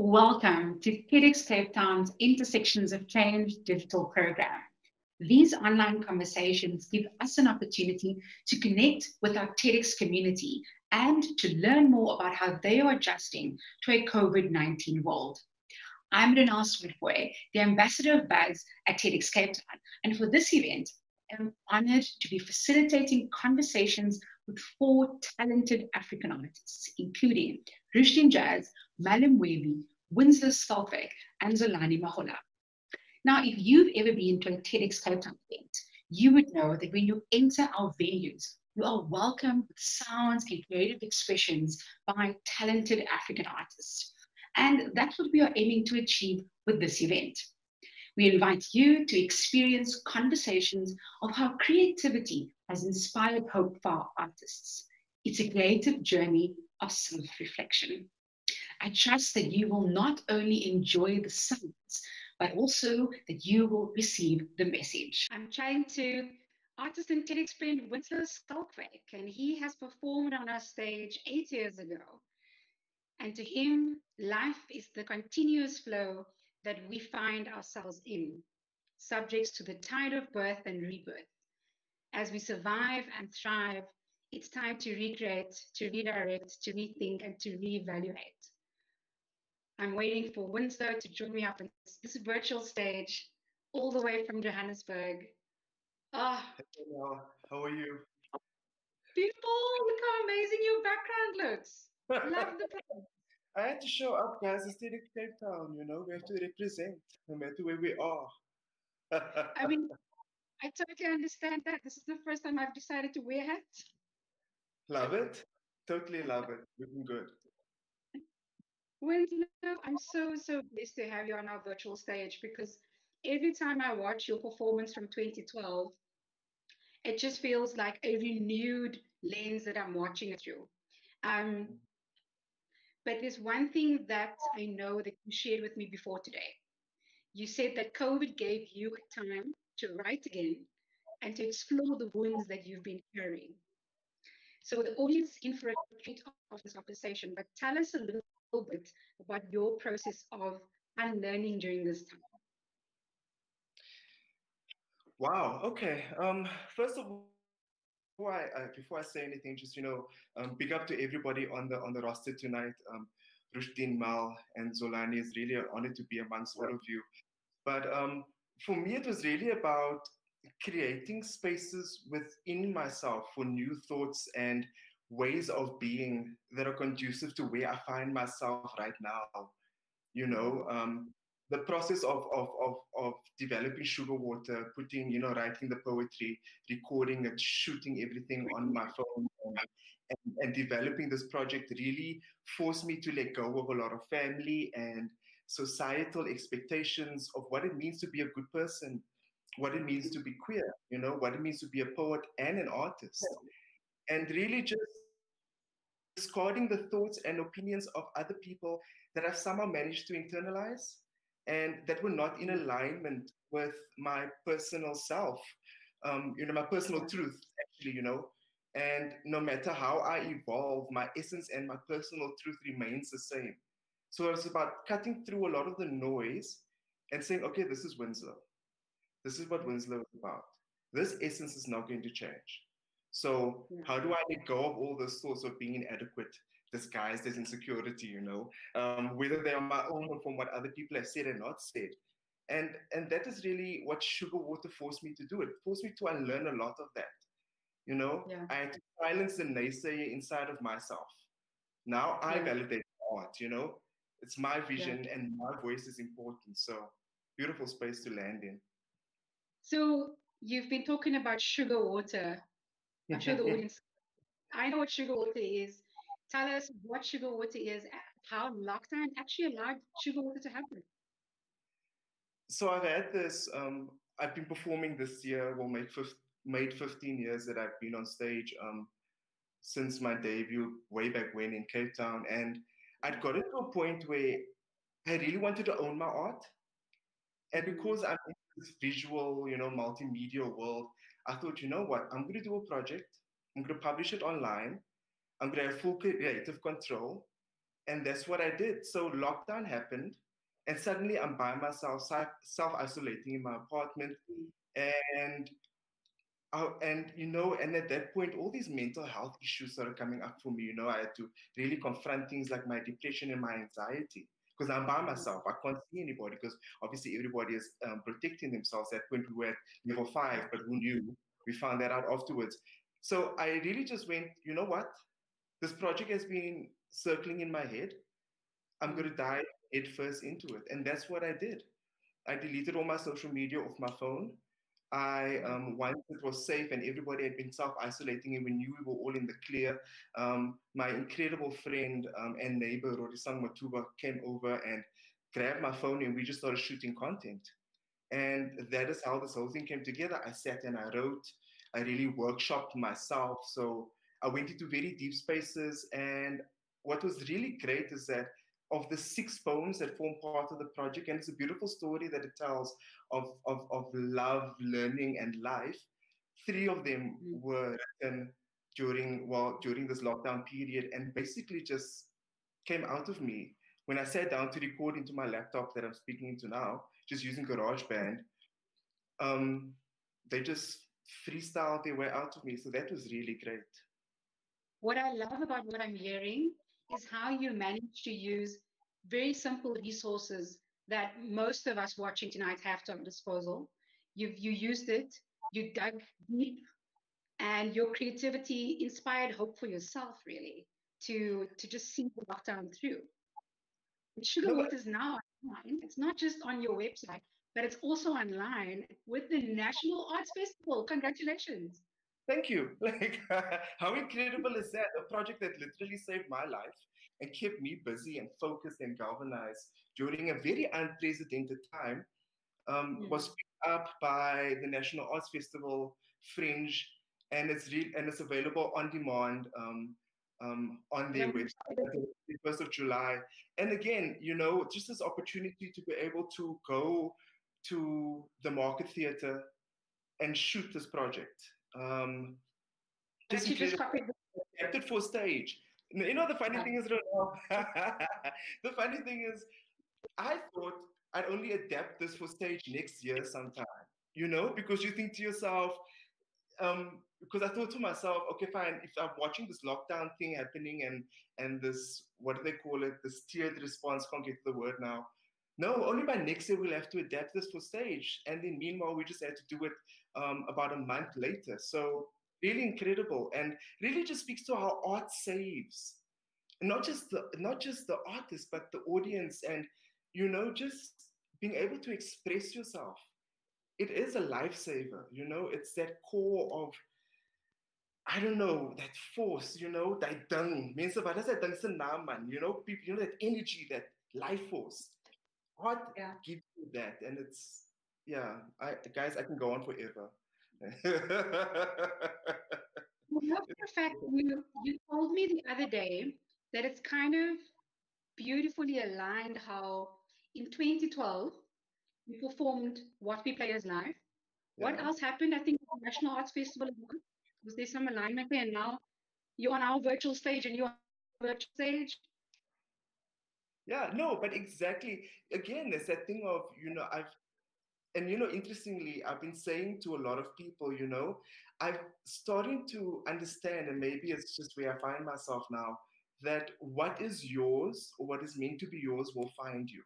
Welcome to TEDx Cape Town's Intersections of Change digital program. These online conversations give us an opportunity to connect with our TEDx community and to learn more about how they are adjusting to a COVID 19 world. I'm Renal Sweetboy, the ambassador of Buzz at TEDx Cape Town, and for this event, I'm honored to be facilitating conversations with four talented African artists, including Roeshdien Jaz, Mel Mwevi, Winslow Schalkwyk, and Zolani Mahola. Now, if you've ever been to a TEDx Cape Town event, you would know that when you enter our venues, you are welcomed with sounds and creative expressions by talented African artists. And that's what we are aiming to achieve with this event. We invite you to experience conversations of how creativity has inspired hope for our artists. It's a creative journey of self reflection. I trust that you will not only enjoy the sounds, but also that you will receive the message. I'm trying to artist and TEDx friend Winslow Schalkwyk, and he has performed on our stage eight years ago. And to him, life is the continuous flow that we find ourselves in, subjects to the tide of birth and rebirth. As we survive and thrive, it's time to recreate, to redirect, to rethink, and to reevaluate. I'm waiting for Winslow to join me up on this virtual stage, all the way from Johannesburg. Ah, oh. how are you? Beautiful! Look how amazing your background looks. Love the place. I had to show up, guys. It's still Cape Town, you know. We have to represent no matter where we are. I mean, I totally understand that. This is the first time I've decided to wear hats. Love it. Totally love it. Looking good. Winslow, I'm so, so pleased to have you on our virtual stage because every time I watch your performance from 2012, it just feels like a renewed lens that I'm watching it through. Um, but there's one thing that I know that you shared with me before today. You said that COVID gave you time to write again and to explore the wounds that you've been carrying. So the audience in for a treat of this conversation, but tell us a little bit about your process of unlearning during this time. Wow. Okay. Um, first of all, before I, uh, before I say anything, just you know, um, big up to everybody on the on the roster tonight. Um, Roeshdien, Mal, and Zolani. is really an honor to be amongst all of you. But um, for me, it was really about creating spaces within myself for new thoughts and ways of being that are conducive to where I find myself right now. You know, um, the process of, of, of, of developing sugar water, putting, you know, writing the poetry, recording it, shooting everything on my phone, and, and developing this project really forced me to let go of a lot of family and societal expectations of what it means to be a good person, what it means to be queer, you know, what it means to be a poet and an artist. And really just discarding the thoughts and opinions of other people that I've somehow managed to internalize and that were not in alignment with my personal self, um, you know, my personal truth, actually, you know. And no matter how I evolve, my essence and my personal truth remains the same. So it's about cutting through a lot of the noise and saying, okay, this is Winslow. This is what Winslow is about. This essence is not going to change. So how do I let go of all those thoughts of being inadequate, disguised as insecurity, you know, um, whether they are my own or from what other people have said and not said. And, and that is really what Sugar Water forced me to do. It forced me to unlearn a lot of that. You know, yeah. I had to silence the naysayer inside of myself. Now I yeah. validate art, you know, it's my vision yeah. and my voice is important. So beautiful space to land in. So you've been talking about sugar water. I'm sure the audience, I know what sugar water is. Tell us what sugar water is, how lockdown actually allowed sugar water to happen. So I've had this, um, I've been performing this year, will make made 15 years that I've been on stage um, since my debut way back when in Cape Town. And I'd gotten to a point where I really wanted to own my art. And because I'm in this visual, you know, multimedia world, I thought, you know what, I'm going to do a project. I'm going to publish it online. I'm going to have full creative control. and that's what I did. So lockdown happened, and suddenly I'm by myself, self isolating in my apartment, and uh, and you know, and at that point, all these mental health issues started coming up for me. You know, I had to really confront things like my depression and my anxiety because I'm by myself. I can't see anybody because obviously everybody is um, protecting themselves. At point we were at level five, but who knew? We found that out afterwards. So I really just went, you know what? This project has been circling in my head. I'm going to dive head first into it. And that's what I did. I deleted all my social media off my phone. I um, once it was safe and everybody had been self-isolating and we knew we were all in the clear. Um, my incredible friend um, and neighbor Rorisang Matuba came over and grabbed my phone and we just started shooting content. And that is how this whole thing came together. I sat and I wrote. I really workshopped myself. So I went into very deep spaces. And what was really great is that of the six poems that form part of the project, and it's a beautiful story that it tells of, of, of love, learning, and life. Three of them mm. were written during well during this lockdown period, and basically just came out of me when I sat down to record into my laptop that I'm speaking into now, just using GarageBand. Um, they just freestyled their way out of me, so that was really great. What I love about what I'm hearing is how you manage to use very simple resources that most of us watching tonight have to our disposal. You've you used it, you dug deep, and your creativity inspired hope for yourself, really, to to just see the lockdown through. Sugar Water is now online. It's not just on your website, but it's also online with the National Arts Festival. Congratulations. Thank you. Like, how incredible is that? A project that literally saved my life and kept me busy and focused and galvanized during a very unprecedented time um, mm. was picked up by the National Arts Festival Fringe, and it's re- and it's available on demand um, um, on their yeah. website the first of July. And again, you know, just this opportunity to be able to go to the Market Theatre and shoot this project. Um, just adapted for stage. You know, the funny thing is, the funny thing is, I thought I'd only adapt this for stage next year sometime, you know, because you think to yourself, um, because I thought to myself, okay, fine, if I'm watching this lockdown thing happening and and this, what do they call it, this tiered response, can't get the word now. No, only by next year we'll have to adapt this for stage. And then meanwhile, we just had to do it um, about a month later. So really incredible and really just speaks to how art saves not just the not just the artist but the audience and you know just being able to express yourself it is a lifesaver you know it's that core of I don't know that force, you know, that dung. Means what does that dung man? You know, people, you know that energy, that life force. Art yeah. gives you that, and it's yeah. I guys, I can go on forever. well, the fact you you told me the other day that it's kind of beautifully aligned how in 2012 you performed What We Play as Life. Yeah. What else happened? I think National Arts Festival was there some alignment there, and now you're on our virtual stage and you're on virtual stage. Yeah, no, but exactly. Again, there's that thing of you know I've and you know interestingly i've been saying to a lot of people you know i'm starting to understand and maybe it's just where i find myself now that what is yours or what is meant to be yours will find you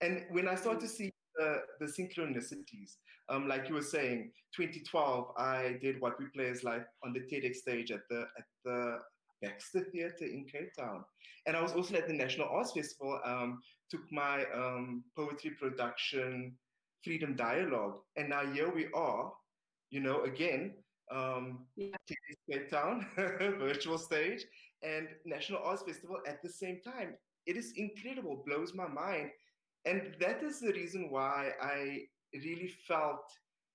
and when i start to see the, the synchronicities um, like you were saying 2012 i did what we play as life on the tedx stage at the at the Baxter Theatre in Cape Town. And I was also at the National Arts Festival, um, took my um, poetry production freedom dialogue. And now here we are, you know, again, um, yeah. Cape Town, virtual stage, and National Arts Festival at the same time. It is incredible, blows my mind. And that is the reason why I really felt,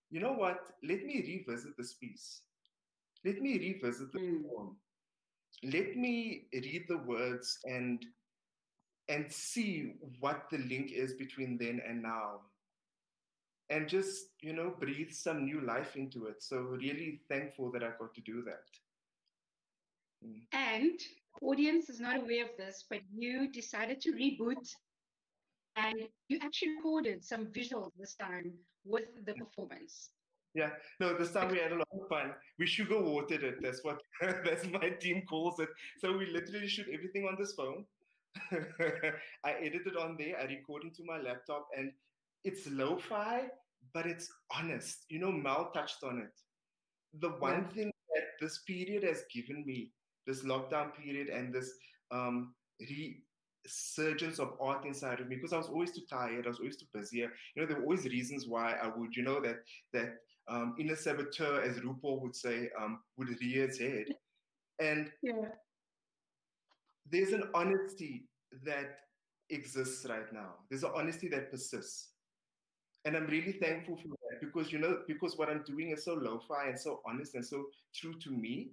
you know what, let me revisit this piece. Let me revisit the mm. poem. Let me read the words and and see what the link is between then and now and just you know breathe some new life into it so really thankful that i got to do that Mm. And audience is not aware of this, but you decided to reboot and you actually recorded some visuals this time with the performance. Yeah, no, this time we had a lot of fun. We sugar watered it. That's what that's my team calls it. So we literally shoot everything on this phone. I edited it on there. I record into my laptop, and it's lo-fi, but it's honest. You know, Mal touched on it. The one yeah. thing that this period has given me, this lockdown period, and this um, resurgence of art inside of me, because I was always too tired. I was always too busy. You know, there were always reasons why I would, you know, that that um, inner saboteur, as RuPaul would say, um, would rear its head. And yeah. there's an honesty that exists right now. There's an honesty that persists. And I'm really thankful for that because, you know, because what I'm doing is so lo-fi and so honest and so true to me.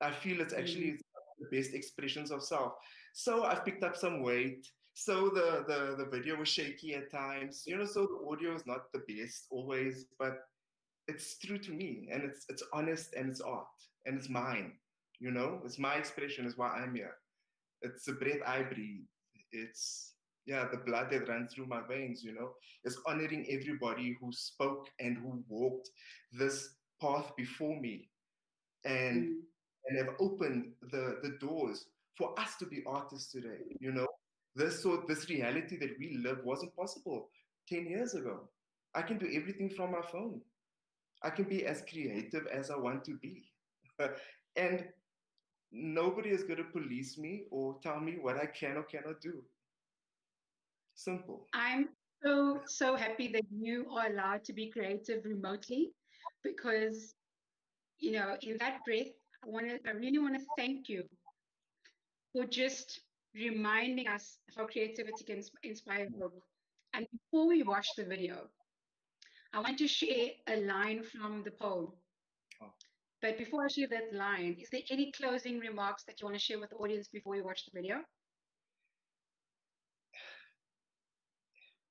I feel it's actually mm-hmm. the best expressions of self. So I've picked up some weight. So the, the, the video was shaky at times, you know, so the audio is not the best always, but it's true to me and it's it's honest and it's art and it's mine you know it's my expression is why i'm here it's the breath i breathe it's yeah the blood that runs through my veins you know is honoring everybody who spoke and who walked this path before me and mm. and have opened the the doors for us to be artists today you know this sort this reality that we live wasn't possible 10 years ago i can do everything from my phone I can be as creative as I want to be. and nobody is going to police me or tell me what I can or cannot do. Simple. I'm so, so happy that you are allowed to be creative remotely because, you know, in that breath, I want to, I really want to thank you for just reminding us how creativity can inspire hope. And before we watch the video, I want to share a line from the poem. Oh. But before I share that line, is there any closing remarks that you want to share with the audience before you watch the video?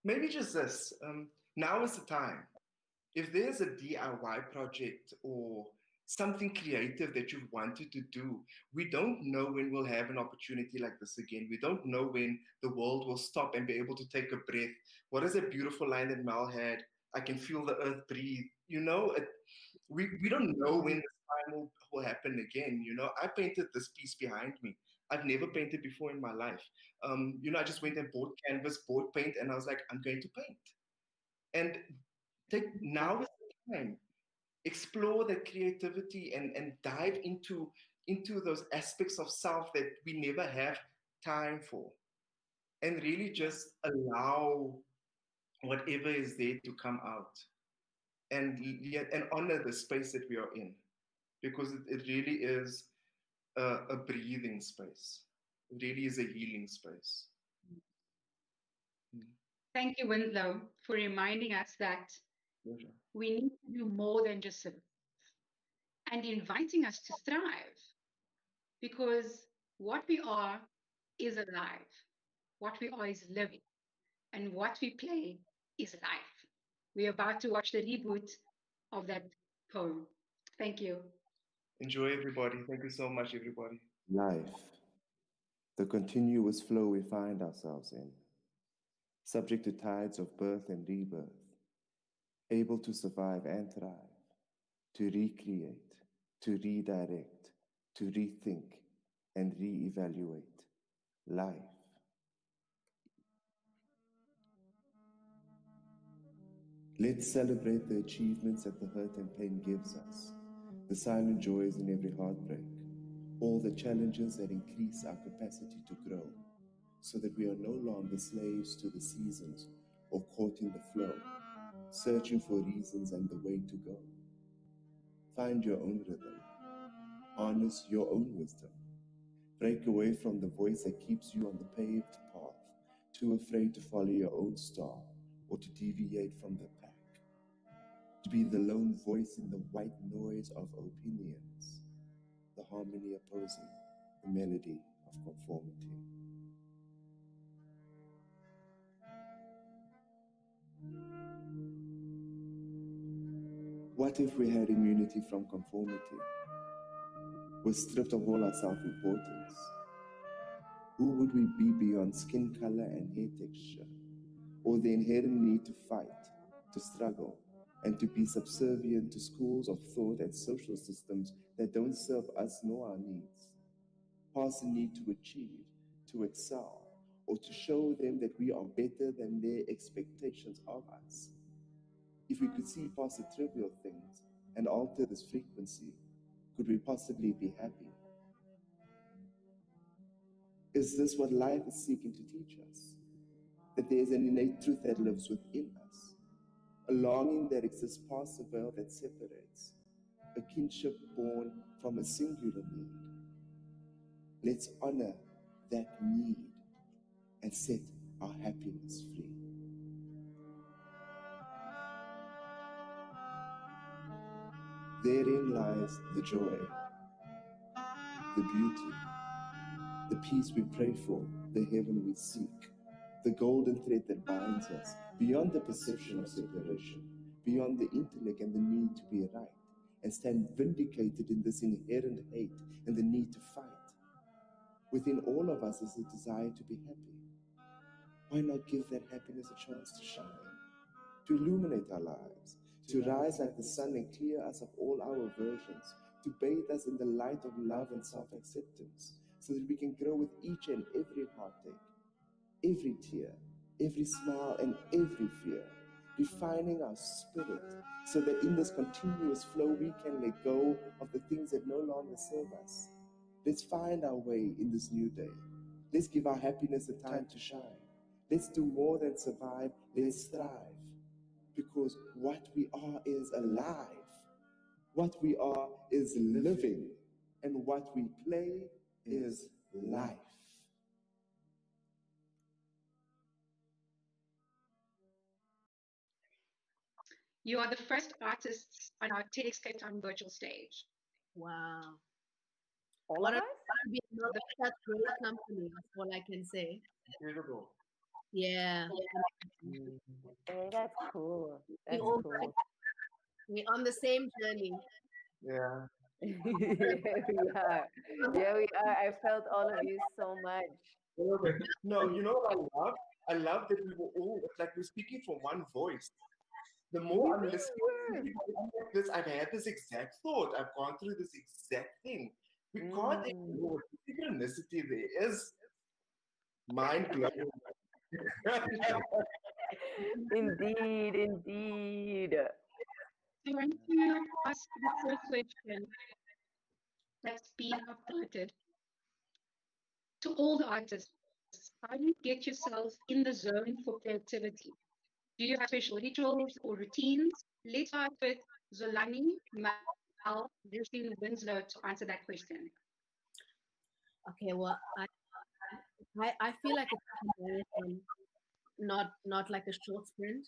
Maybe just this. Um, now is the time. If there's a DIY project or something creative that you've wanted to do, we don't know when we'll have an opportunity like this again. We don't know when the world will stop and be able to take a breath. What is a beautiful line that Mal had? I can feel the earth breathe. You know, it, we, we don't know when this time will, will happen again. You know, I painted this piece behind me. I've never painted before in my life. Um, you know, I just went and bought canvas, bought paint, and I was like, I'm going to paint. And take now is the time. Explore the creativity and, and dive into, into those aspects of self that we never have time for. And really just allow whatever is there to come out and and honor the space that we are in because it, it really is a, a, breathing space it really is a healing space mm. thank you winslow for reminding us that Pleasure. we need to do more than just serve and inviting us to thrive because what we are is alive what we are is living and what we play is life. We're about to watch the reboot of that poem. Thank you. Enjoy, everybody. Thank you so much, everybody. Life, the continuous flow we find ourselves in, subject to tides of birth and rebirth, able to survive and thrive, to recreate, to redirect, to rethink, and reevaluate. Life Let's celebrate the achievements that the hurt and pain gives us, the silent joys in every heartbreak, all the challenges that increase our capacity to grow, so that we are no longer slaves to the seasons or caught in the flow, searching for reasons and the way to go. Find your own rhythm, harness your own wisdom, break away from the voice that keeps you on the paved path, too afraid to follow your own star or to deviate from the to be the lone voice in the white noise of opinions, the harmony opposing the melody of conformity. What if we had immunity from conformity? were stripped of all our self importance? Who would we be beyond skin color and hair texture, or the inherent need to fight, to struggle, and to be subservient to schools of thought and social systems that don't serve us nor our needs? Past the need to achieve, to excel, or to show them that we are better than their expectations of us. If we could see past the trivial things and alter this frequency, could we possibly be happy? Is this what life is seeking to teach us? That there is an innate truth that lives within us, a longing that exists past the veil that separates, a kinship born from a singular need. Let's honor that need and set our happiness free. Therein lies the joy, the beauty, the peace we pray for, the heaven we seek, the golden thread that binds us beyond the perception of separation, beyond the intellect and the need to be right, and stand vindicated in this inherent hate and the need to fight. Within all of us is a desire to be happy. Why not give that happiness a chance to shine, to illuminate our lives, to rise like the sun and clear us of all our aversions, to bathe us in the light of love and self acceptance, so that we can grow with each and every heartache, every tear, every smile, and every fear, refining our spirit so that in this continuous flow we can let go of the things that no longer serve us. Let's find our way in this new day. Let's give our happiness a time to shine. Let's do more than survive. Let's thrive because what we are is alive. What we are is living. And what we play is life. You are the first artists on our TEDx Cape Town virtual stage. Wow. All What of a us? be another such great company, that's all I can say. Incredible. Yeah. Hey, that's cool. That's all cool. We're on the same journey. Yeah. yeah, we are. Here we are. I felt all of you so much. No, you know what I love? I love that we were all like we're speaking from one voice. The more I'm listening to people like this, I've had this exact thought. I've gone through this exact thing. We can't Mm. ignore the synchronicity there is mind blowing. Indeed, indeed. I want to ask the first question that's been upvoted. To all the artists, how do you get yourself in the zone for creativity? Do you have special rituals or routines? Let's start with Zolani Mal Christine Winslow to answer that question. Okay, well, I, I, I feel like it's not not like a short sprint.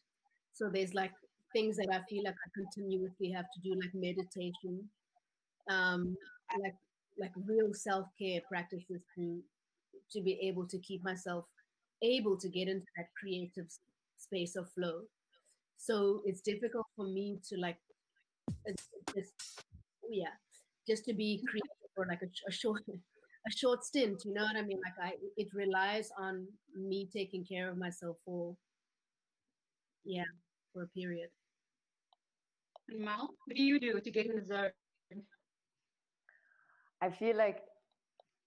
So there's like things that I feel like I continuously have to do, like meditation, um, like like real self care practices to to be able to keep myself able to get into that creative space of flow. So it's difficult for me to like uh, just oh, yeah, just to be creative for like a, a short a short stint. You know what I mean? Like I, it relies on me taking care of myself for yeah for a period. And Mal, what do you do to get in the zone? I feel like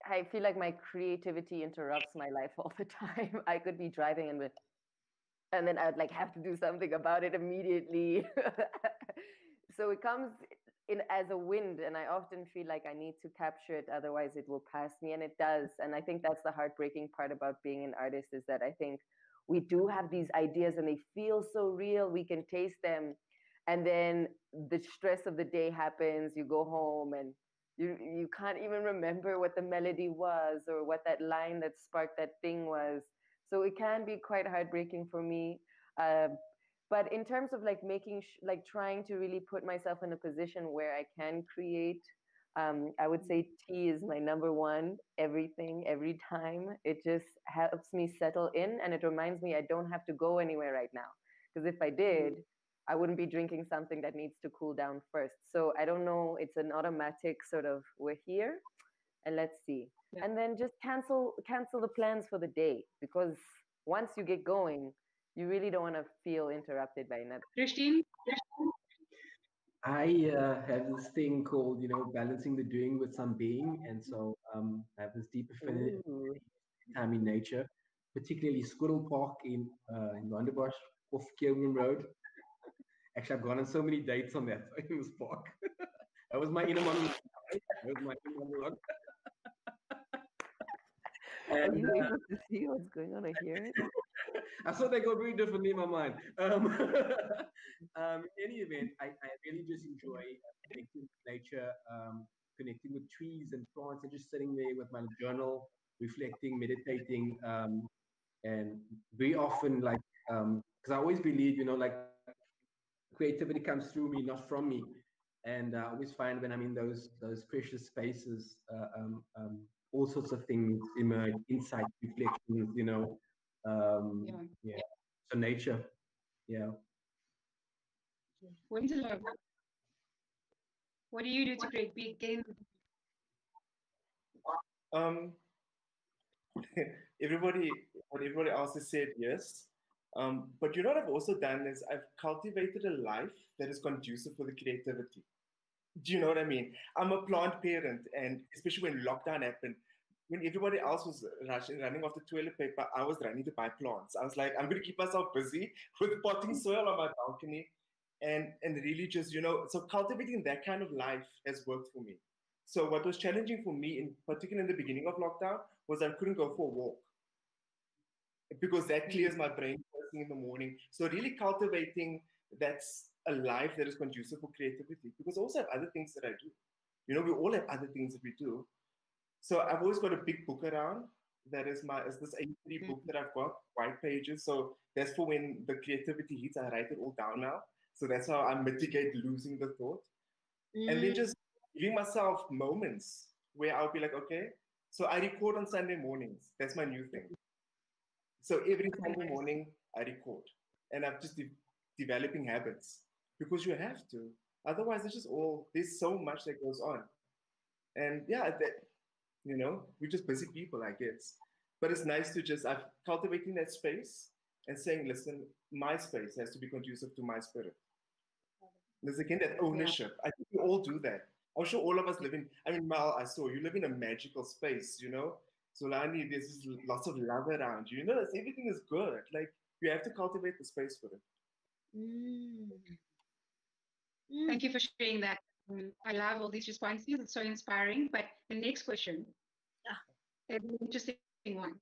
I feel like my creativity interrupts my life all the time. I could be driving and with and then I'd like have to do something about it immediately. so it comes in as a wind and I often feel like I need to capture it otherwise it will pass me and it does. And I think that's the heartbreaking part about being an artist is that I think we do have these ideas and they feel so real, we can taste them. And then the stress of the day happens, you go home and you you can't even remember what the melody was or what that line that sparked that thing was so it can be quite heartbreaking for me um, but in terms of like making sh- like trying to really put myself in a position where i can create um, i would say tea is my number one everything every time it just helps me settle in and it reminds me i don't have to go anywhere right now because if i did I wouldn't be drinking something that needs to cool down first. So I don't know. It's an automatic sort of we're here, and let's see. Yeah. And then just cancel cancel the plans for the day because once you get going, you really don't want to feel interrupted by another. Christine. I uh, have this thing called, you know, balancing the doing with some being, and so um, I have this deep affinity time in nature, particularly Squirrel Park in uh, in Rondebosch off Kilburn Road. Actually, I've gone on so many dates on that in this park. that was my inner monologue. That was my inner monologue. And, Are you uh, able to see what's going on here? I thought they go very differently in my mind. Um, um, in any event, I, I really just enjoy connecting with nature, um, connecting with trees and plants, and just sitting there with my journal, reflecting, meditating, um, and very often, like, because um, I always believe, you know, like creativity comes through me, not from me. And I always find when I'm in those those precious spaces, uh, um, um, all sorts of things emerge, insight, reflections, you know, um, yeah. yeah. So nature, yeah. Winslow, what do you do to create big gains? Um, everybody, what everybody else has said, yes. Um, but you know what I've also done is I've cultivated a life that is conducive for the creativity. Do you know what I mean? I'm a plant parent, and especially when lockdown happened, when everybody else was rushing, running off the toilet paper, I was running to buy plants. I was like, I'm going to keep myself busy with potting soil on my balcony, and and really just you know, so cultivating that kind of life has worked for me. So what was challenging for me, in particular in the beginning of lockdown, was I couldn't go for a walk because that clears mm. my brain first thing in the morning. So really cultivating that's a life that is conducive for creativity because I also have other things that I do. You know, we all have other things that we do. So I've always got a big book around. That is my is this A3 mm-hmm. book that I've got, white pages. So that's for when the creativity hits, I write it all down now. So that's how I mitigate losing the thought. Mm. And then mm. just giving myself moments where I'll be like, okay, so I record on Sunday mornings. That's my new thing. So every Sunday morning I record. And I'm just de- developing habits because you have to. Otherwise, it's just all, there's so much that goes on. And yeah, that, you know, we're just busy people, I guess. But it's nice to just, I've cultivating that space and saying, listen, my space has to be conducive to my spirit. There's again that ownership. I think we all do that. I'm sure all of us live in, I mean, Mal, I saw you live in a magical space, you know? Zolani, there's lots of love around you. You know, everything is good. Like, you have to cultivate the space for it. Mm. Mm. Thank you for sharing that. Um, I love all these responses. It's so inspiring. But the next question, ah, an interesting one.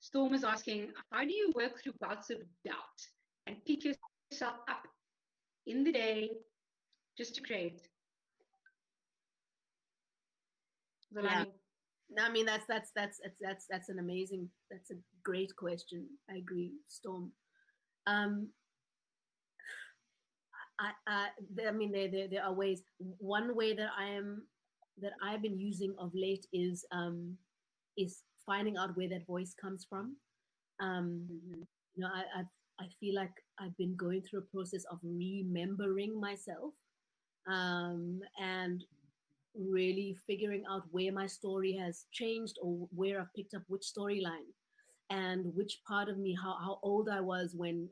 Storm is asking, how do you work through bouts of doubt and pick yourself up in the day just to create? Yeah. I mean that's that's that's that's that's that's an amazing that's a great question. I agree, Storm. Um, I, I, I mean, there, there, there are ways. One way that I am, that I've been using of late is, um, is finding out where that voice comes from. Um, mm-hmm. You know, I, I've, I feel like I've been going through a process of remembering myself, um, and really figuring out where my story has changed or where I've picked up which storyline and which part of me, how, how old I was when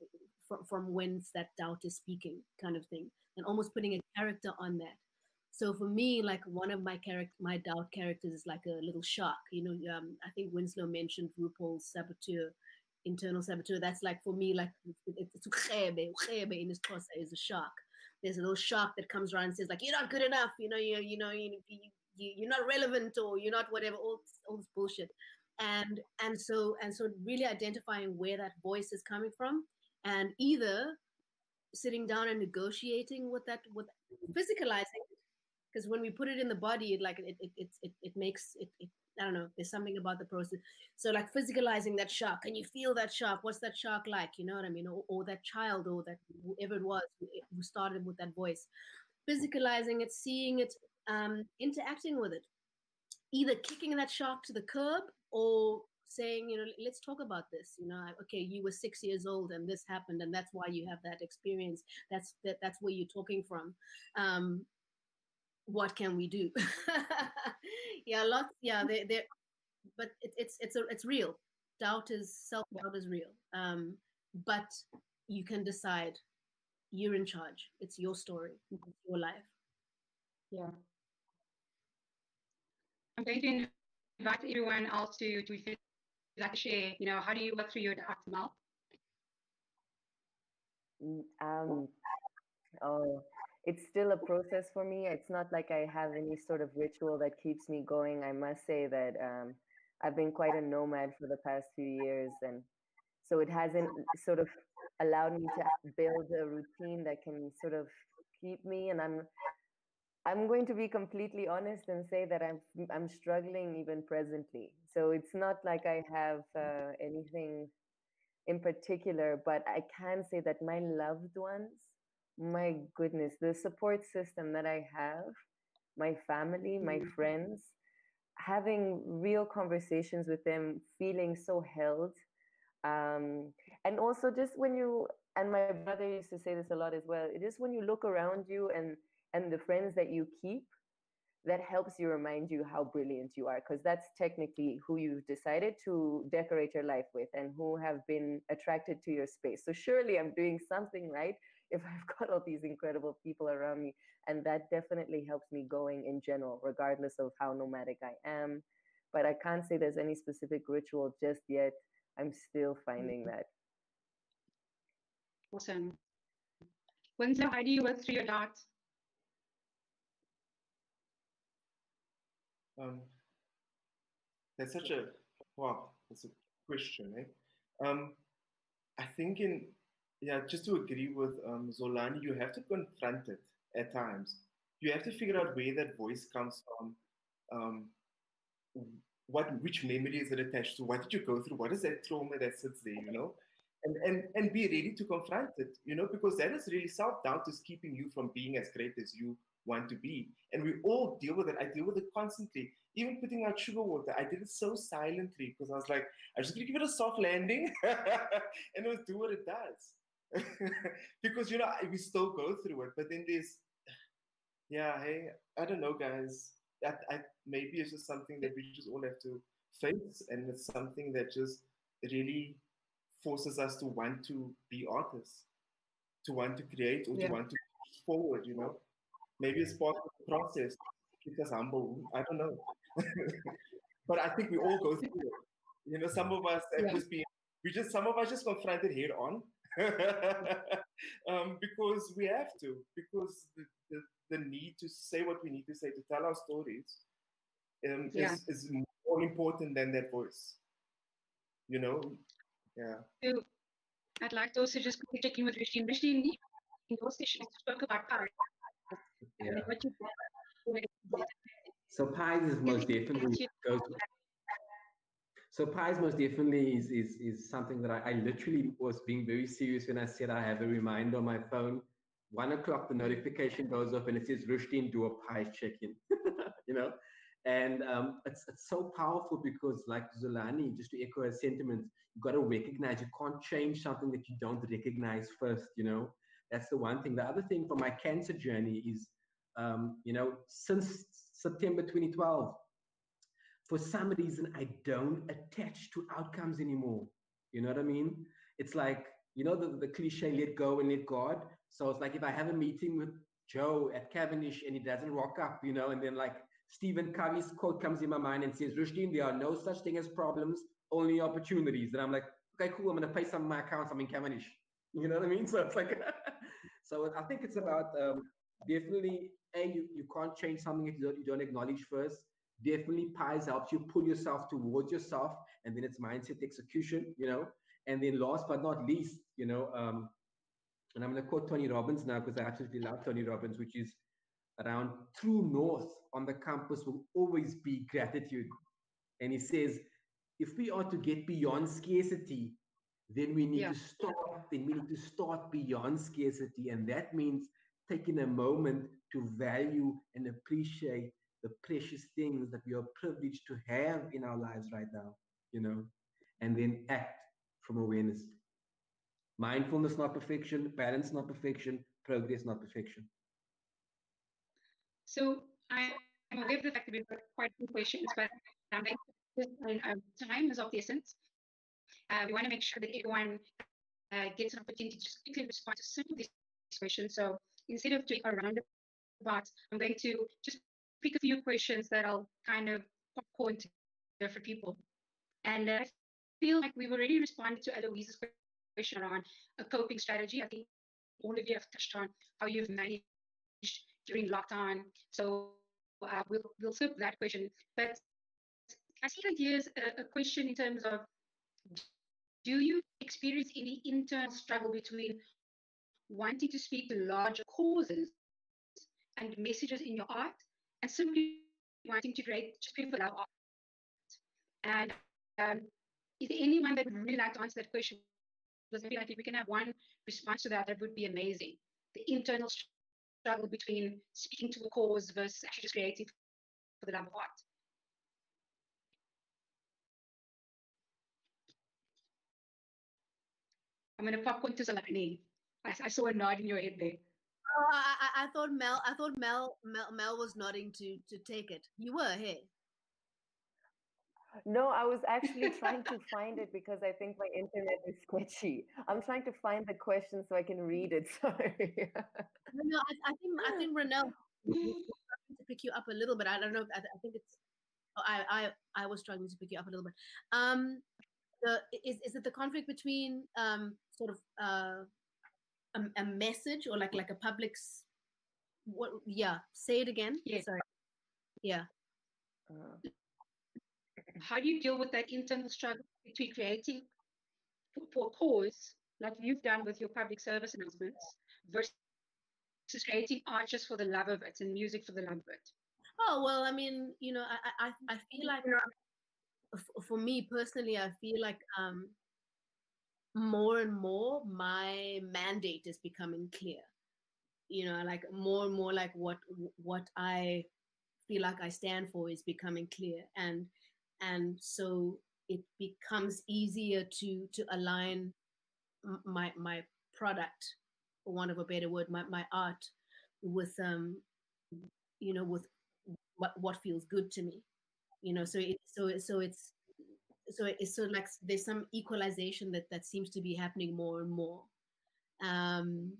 from, from whence that doubt is speaking kind of thing and almost putting a character on that. So for me like one of my character my doubt characters is like a little shark you know um, i think winslow mentioned rupaul's saboteur internal saboteur. That's like for me like it's in his Xhosa is a shark. There's a little shark that comes around and says like you're not good enough you know you you know you, you, you're not relevant or you're not whatever all, all this bullshit. And and so and so really identifying where that voice is coming from and either sitting down and negotiating with that with physicalizing because when we put it in the body it like it it it, it, it makes it, it I don't know. There's something about the process. So like physicalizing that shark, and you feel that shark. What's that shark like? You know what I mean? Or, or that child, or that whoever it was who started with that voice. Physicalizing it, seeing it, um, interacting with it, either kicking that shark to the curb or saying, you know, let's talk about this. You know, okay, you were six years old and this happened, and that's why you have that experience. That's that, that's where you're talking from. Um, what can we do? yeah, lots. Yeah, they they but it, it's it's a, it's real. Doubt is self doubt is real. Um, but you can decide. You're in charge. It's your story. It's your life. Yeah. I'm going to invite everyone else to to like to share. You know, how do you work through your Mal? Mm, Um, oh, it's still a process for me. It's not like I have any sort of ritual that keeps me going. I must say that um, I've been quite a nomad for the past few years, and so it hasn't sort of allowed me to build a routine that can sort of keep me. And I'm I'm going to be completely honest and say that I'm I'm struggling even presently. So it's not like I have uh, anything in particular, but I can say that my loved ones, my goodness, the support system that I have, my family, my Mhm. friends, having real conversations with them, feeling so held. Um, and also just when you and my brother used to say this a lot as well, It is when you look around you and and the friends that you keep, that helps you remind you how brilliant you are because that's technically who you've decided to decorate your life with and who have been attracted to your space. So surely i'm doing something right if i've got all these incredible people around me and that definitely helps me going in general regardless of how nomadic i am. But i can't say there's any specific ritual just yet. I'm still finding mm-hmm. that. Awesome. Winslow, how do you work through your doubt? Um, that's such a wow. That's a question, eh? Um, I think in yeah, just to agree with um, Zolani, you have to confront it at times. You have to figure out where that voice comes from. Um, what which memory is it attached to? What did you go through? What is that trauma that sits there? You know, and and and be ready to confront it. You know, because that is really self doubt is keeping you from being as great as you want to be. And we all deal with it. I deal with it constantly. Even putting out sugar water, I did it so silently because I was like, I'm just gonna give it a soft landing and it'll do what it does. because you know we still go through it, but then there's yeah, hey, I don't know, guys. That I maybe it's just something that we just all have to face, and it's something that just really forces us to want to be artists, to want to create or Yeah. to want to push forward. You know, maybe it's part of the process. Keep us humble. I don't know, but I think we all go through it. You know, some of us have Yeah. just been. We just some of us just confront it head on. um, because we have to, because the, the, the need to say what we need to say, to tell our stories, um, Yeah. is, is more important than that voice. You know? Yeah. So I'd like to also just quickly check in with Roeshdien. Roeshdien, in your session, you spoke about power. Yeah. And what you So pies is most definitely goes. So pies most definitely is is, is something that I, I literally was being very serious when I said I have a reminder on my phone. One o'clock, the notification goes off and it says Roeshdien do a pie check-in. you know, and um, it's it's so powerful because like Zolani, just to echo her sentiments, you've got to recognize you can't change something that you don't recognize first. You know, that's the one thing. The other thing for my cancer journey is um, you know, since September 2012, for some reason, I don't attach to outcomes anymore. You know what I mean? It's like, you know, the, the cliche, let go and let God. So it's like if I have a meeting with Joe at Cavendish and he doesn't rock up, you know, and then like Stephen Covey's quote comes in my mind and says, Roeshdien, there are no such thing as problems, only opportunities. And I'm like, okay, cool, I'm going to pay some of my accounts. I'm in Cavendish. You know what I mean? So it's like, so I think it's about um, definitely, A, you, you can't change something if you don't, you don't acknowledge first. Definitely pies helps you pull yourself towards yourself and then it's mindset execution, you know. And then last but not least, you know, um, and I'm going to quote Tony Robbins now because I absolutely love Tony Robbins, which is around true north on the compass will always be gratitude. And he says, if we are to get beyond scarcity, then we need Yeah. to start, then we need to start beyond scarcity. And that means taking a moment to value and appreciate the precious things that we are privileged to have in our lives right now, you know. and then act from awareness. Mindfulness, not perfection. Balance, not perfection. Progress, not perfection. So I, am aware of the fact that we've got quite a few questions, but um, time is of the essence. Uh, we want to make sure that everyone uh, gets an opportunity to quickly respond to some of these questions. So instead of doing a roundabout, I'm going to just pick a few questions that I'll kind of popcorn to different people. And uh, I feel like we've already responded to Eloise's question on a coping strategy. I think all of you have touched on how you've managed during lockdown. So uh, we'll, we'll flip that question. But I see like here's a, a question in terms of do you experience any internal struggle between wanting to speak to larger causes and messages in your art and simply wanting to create just people love art? And um, is there anyone that would really like to answer that question? Because I like if we can have one response to that, that would be amazing. The internal struggle between speaking to a cause versus actually just creating for the love of art. I'm gonna pop into Zolani. I, I saw a nod in your head there. Oh, I, I, thought Mel. I thought Mel, Mel. Mel was nodding to to take it. You were here. No, I was actually trying to find it because I think my internet is sketchy. I'm trying to find the question so I can read it. Sorry. no, I, I, think I think Renelle to pick you up a little bit. I don't know. I, I think it's. Oh, I I I was struggling to pick you up a little bit. Um, the is is it the conflict between um sort of uh a, a message or like like a public's what? Yeah, say it again. Yeah. Sorry. Yeah. Uh, how do you deal with that internal struggle between creating for cause, like you've done with your public service announcements, versus creating art just for the love of it and music for the love of it? Oh well, I mean, you know, I I, I feel like for me personally, I feel like um, more and more my mandate is becoming clear. You know, like more and more like what what I feel like I stand for is becoming clear, and and so it becomes easier to to align my my product for want of a better word my, my art with um you know with what what feels good to me you know so it so so it's so it's so like there's some equalization that that seems to be happening more and more. Um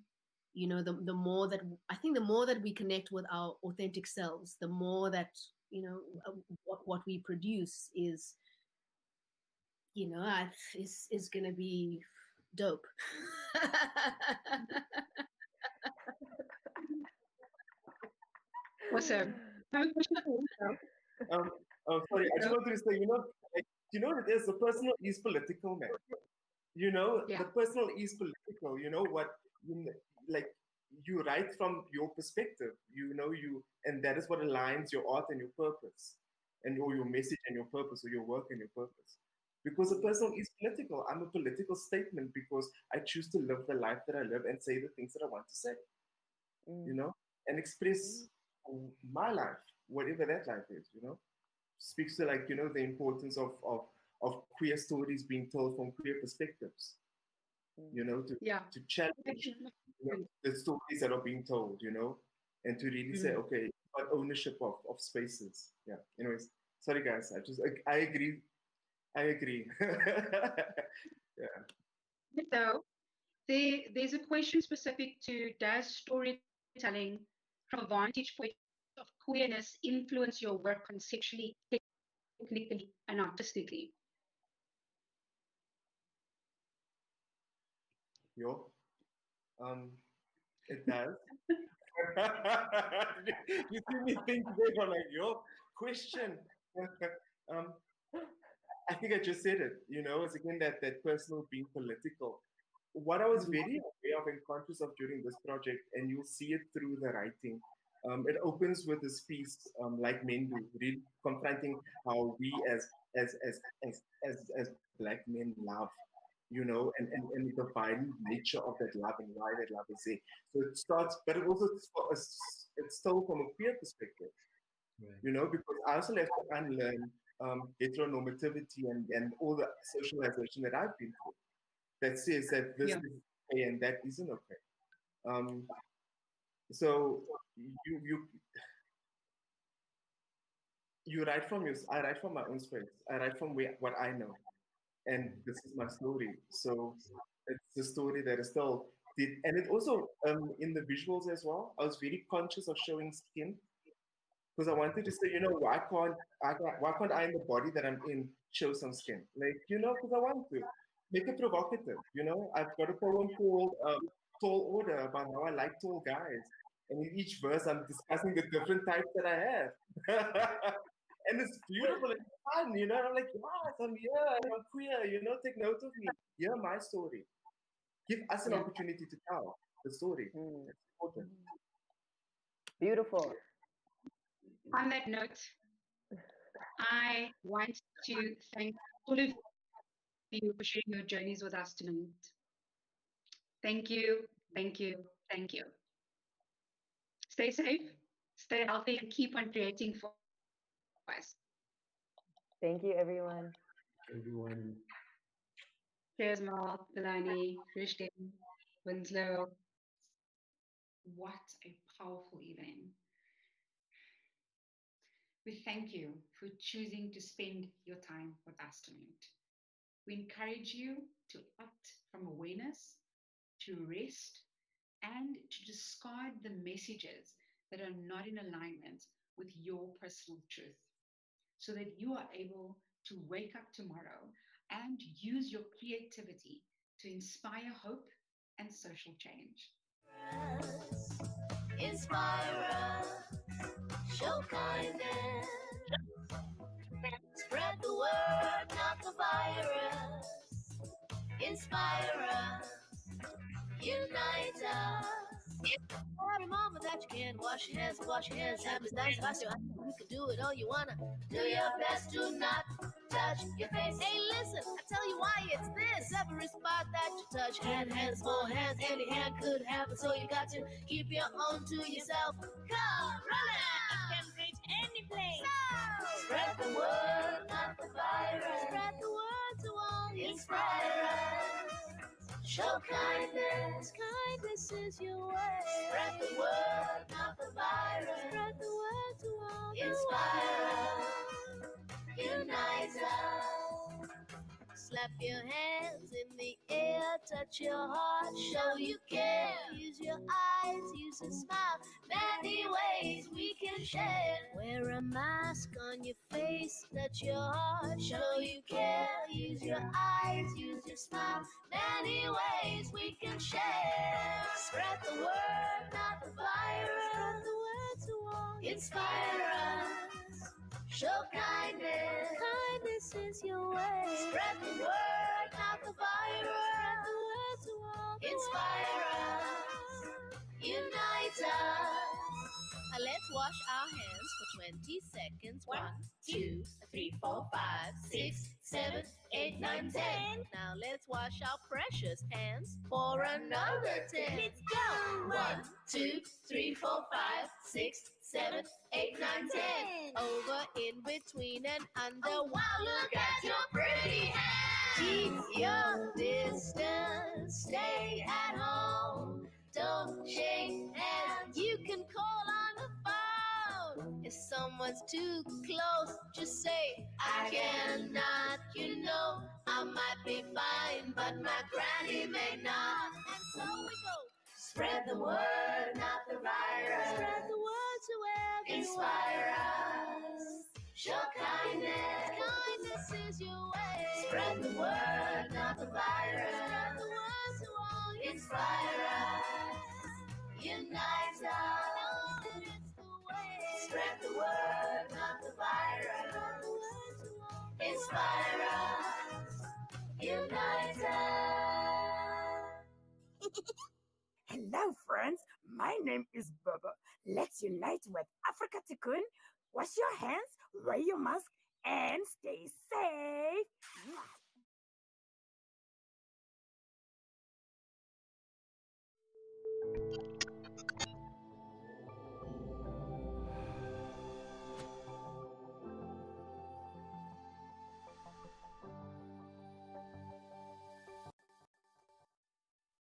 you know the the more that i think the more that we connect with our authentic selves the more that you know uh, what, what we produce is you know is is gonna be dope. Awesome. Um, oh, sorry, I just wanted to say, you know, like, you know, it is the personal is political, man. You know, yeah. the personal is political. You know what? You, like you write from your perspective. You know, you and that is what aligns your art and your purpose, and or your message and your purpose, or your work and your purpose. Because the personal is political. I'm a political statement because I choose to live the life that I live and say the things that I want to say. Mm. You know, and express mm. my life, whatever that life is. You know, speaks to like you know the importance of of of queer stories being told from queer perspectives you know to yeah. to challenge you know, the stories that are being told you know and to really mm-hmm. say okay but ownership of, of spaces? Yeah. Anyways sorry guys. I just i, I agree. I agree. Yeah. So there, there's a question specific to does storytelling from a vantage point queerness influence your work conceptually technically and artistically Yo, um, it does. you see me think big on like yo question. um, I think I just said it. You know, it's again that that personal being political. What I was very aware of and conscious of during this project, and you'll see it through the writing. Um, it opens with this piece, um, like men do, really confronting how we as as as as as, as black men love you know, and, and, and the violent nature of that love and why that love is there. So it starts, but it also it's still from a queer perspective, right. you know, because I also have to unlearn um, heteronormativity and, and all the socialization that I've been through that says that this Yeah. is okay and that isn't okay. Um, so you you you write from your I write from my own space. I write from where, what I know, and this is my story. So it's a story that is still did, and it also um, in the visuals as well. I was very conscious of showing skin because I wanted to say, you know, why can't I why can't I in the body that I'm in show some skin? Like you know, because I want to make it provocative. You know, I've got a poem called um, "Tall Order" about how I like tall guys. And in each verse, I'm discussing the different types that I have. and it's beautiful and fun, you know. I'm like, yes, I'm here, I'm queer, you know, take note of me. Hear my story. Give us an Yeah. opportunity to tell the story. Mm. It's important. Beautiful. On that note, I want to thank all of you for sharing your journeys with us tonight. Thank you, thank you, thank you. Stay safe, stay healthy, and keep on creating for us. Thank you, everyone. Everyone. Cheers, Mal, Delaney, Christian, Winslow. What a powerful evening. We thank you for choosing to spend your time with us tonight. We encourage you to act from awareness, to rest, and to discard the messages that are not in alignment with your personal truth so that you are able to wake up tomorrow and use your creativity to inspire hope and social change. Inspire us, show kindness, spread the word, not the virus. Inspire us, unite us. Every moment that you can, wash your hands, wash your hands, have nice wash your. You can do it all you wanna. Do your best do not touch your face. Hey, listen, I tell you why it's this. Every spot that you touch, hand, hands, small hands, any hand could happen. So you got to keep your own to yourself. Come, run it! can reach any place. Spread the word, not the virus. Spread the word to all. Inspire us. Show kindness. Kindness is your way. Spread the word, not the virus. Spread the word to all. Inspire us. Unite us. Slap your hands in the air, touch your heart, show you care. Use your eyes, use a smile. Many ways we can share. Wear a mask on your face, touch your heart, show you care. Use your eyes, use your smile. Many ways we can share. Spread the word, not the virus. Spread the word to all. Inspire us. Show kindness. Kindness is your way. Spread the word, not the virus. Spread the word to all. Inspire us. Unite us. Now let's wash our hands for 20 seconds. One, two, three, four, five, six, seven, eight, nine, ten. Now let's wash our precious hands for another 10. Let's go. One, two, three, four, five, six, seven, eight, nine, ten. Over, in between, and under. Oh, wow, look at your pretty hands. Keep your distance. Stay at home. Don't shake someone's too close, just say, I cannot. You know, I might be fine, but my granny may not. And so we go. Spread the word, not the virus. Spread the word to everyone. Inspire us. Show kindness. Kindness is your way. Spread the word, not the virus. Spread the word to all. Inspire us. Unite us. Hello, friends. My name is Baba. Let's unite with Africa Tikkun. Wash your hands, wear your mask, and stay safe.